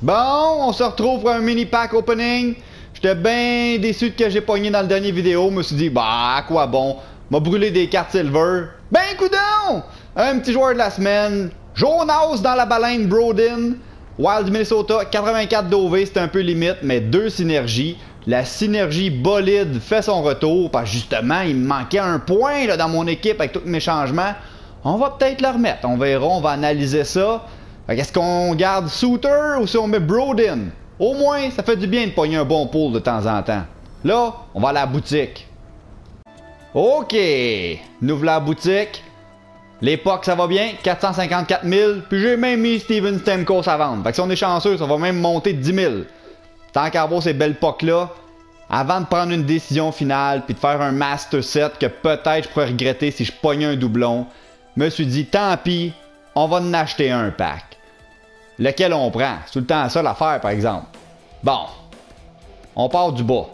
Bon, on se retrouve pour un mini pack opening. J'étais bien déçu de que j'ai pogné dans le dernier vidéo. Je me suis dit, bah, quoi bon? M'a brûlé des cartes silver. Ben, coudon! Un petit joueur de la semaine. Jonas dans la baleine Brodin. Wild Minnesota, 84 d'OV, c'était un peu limite, mais deux synergies. La synergie bolide fait son retour, parce que justement, il me manquait un point dans mon équipe avec tous mes changements. On va peut-être le remettre, on verra, on va analyser ça. Est-ce qu'on garde Souter ou si on met Brodin? Au moins, ça fait du bien de pogner un bon pool de temps en temps. Là, on va à la boutique. OK, nous voilà la boutique. L'époque, ça va bien, 454 000. Puis j'ai même mis Steven Stemkos à vendre. Fait que si on est chanceux, ça va même monter de 10 000. Tant qu'à avoir ces belles pocs-là, avant de prendre une décision finale puis de faire un master set que peut-être je pourrais regretter si je pognais un doublon, me suis dit, tant pis, on va en acheter un pack. Lequel on prend? C'est tout le temps ça l'affaire, par exemple. Bon, on part du bas.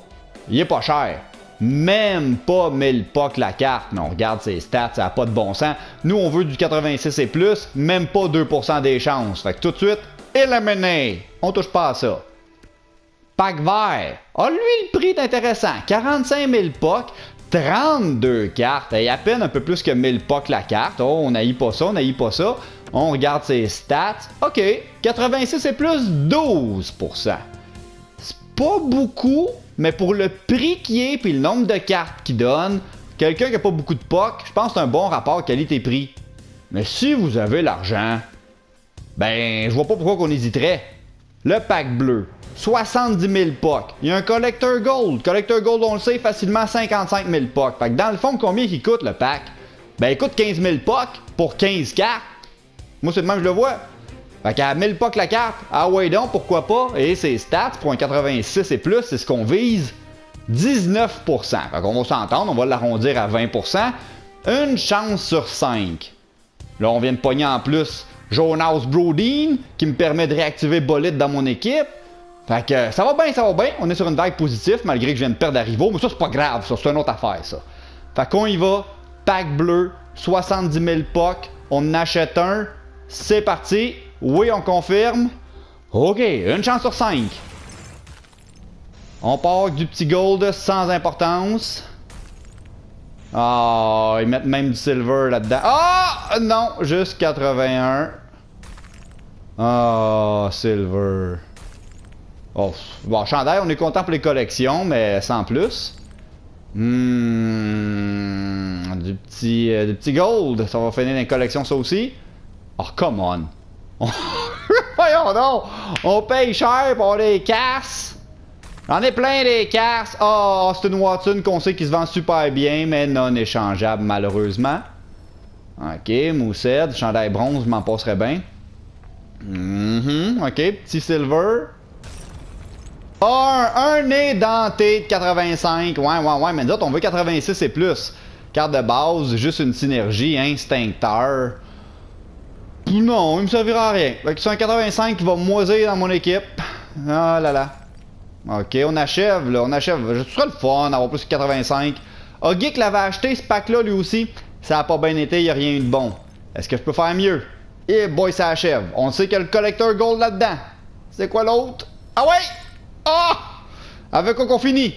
Il est pas cher. Même pas 1000 pucks la carte. Non, regarde ses stats, ça n'a pas de bon sens. Nous, on veut du 86 et plus, même pas 2% des chances. Fait que tout de suite, éliminé. On touche pas à ça. Pack vert. Ah, lui, le prix est intéressant. 45 000 pucks, 32 cartes. Et à peine un peu plus que 1000 pucks la carte. Oh, on n'aille pas ça, on n'aille pas ça. On regarde ses stats. OK, 86 et plus, 12%. C'est pas beaucoup, mais pour le prix qui est puis le nombre de cartes qu'il donne, quelqu'un qui a pas beaucoup de POC, je pense que c'est un bon rapport qualité-prix. Mais si vous avez l'argent, ben, je vois pas pourquoi qu'on hésiterait. Le pack bleu, 70 000 POC. Il y a un collector gold. Collector gold, on le sait, facilement 55 000 POC. Fait que dans le fond, combien il coûte le pack? Ben, il coûte 15 000 POC pour 15 cartes. Moi, c'est de même je le vois. Fait qu'à 1000 POC la carte, ah ouais donc, pourquoi pas? Et ses stats pour un 86 et plus, c'est ce qu'on vise. 19%. Fait qu'on va s'entendre, on va l'arrondir à 20%. Une chance sur 5. Là, on vient de pogner en plus Jonas Brodeen, qui me permet de réactiver Bolide dans mon équipe. Fait que ça va bien, ça va bien. On est sur une vague positive, malgré que je viens de perdre à Rivo. Mais ça, c'est pas grave, ça. C'est une autre affaire, ça. Fait qu'on y va. Pack bleu, 70 000 POC. On achète un. C'est parti. Oui, on confirme. OK, une chance sur 5. On part du petit gold sans importance. Ah, oh, ils mettent même du silver là-dedans. Ah, oh, non, juste 81. Ah, oh, silver. Oh, bon, chandail, on est content pour les collections, mais sans plus. Hmm, du petit, euh, du petit gold, ça va finir dans les collections ça aussi. Oh, come on. Voyons donc. On paye cher pour des casses. J'en ai plein des casses. Oh, c'est une Watson qu'on sait qui se vend super bien, mais non échangeable malheureusement. Ok, Moussed, chandail bronze, m'en passerait bien. Mm -hmm, ok, petit silver. Oh, un, nez denté de 85. Ouais, ouais, ouais, mais nous autres, on veut 86 et plus. Carte de base, juste une synergie, instincteur. Non, il me servira à rien. c'est un 85 qui va moisir dans mon équipe. Ah là là. Ok, on achève, là, on achève. Ce serait le fun d'avoir plus que 85. Ah, Geek l'avait acheté ce pack-là, lui aussi. Ça a pas bien été, il a rien eu de bon. Est-ce que je peux faire mieux? Et boy, ça achève. On sait qu'il y a le collecteur gold là-dedans. C'est quoi l'autre? Ah ouais! Ah! Avec quoi qu'on finit?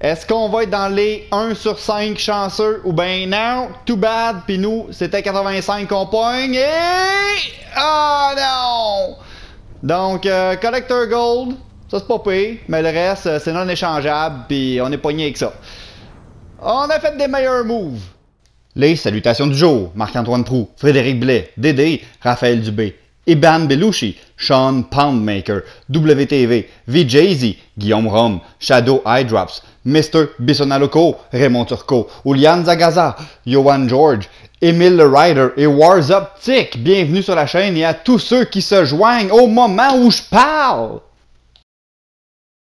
Est-ce qu'on va être dans les 1 sur 5 chanceux ou ben non? Too bad, puis nous, c'était 85 qu'on pogne et... Oh non! Donc, euh, Collector Gold, ça c'est pas pire, mais le reste, euh, c'est non échangeable, puis on est pogné avec ça. On a fait des meilleurs moves. Les salutations du jour, Marc-Antoine Prou, Frédéric Blais, Dédé, Raphaël Dubé, Iban Belushi, Sean Poundmaker, WTV, VJZ, Guillaume Rome, Shadow Eyedrops, Mr. Bisonaloco, Raymond Turco, Ulian Zagaza, Johan George, Emile le Rider et Wars Optic. Bienvenue sur la chaîne et à tous ceux qui se joignent au moment où je parle.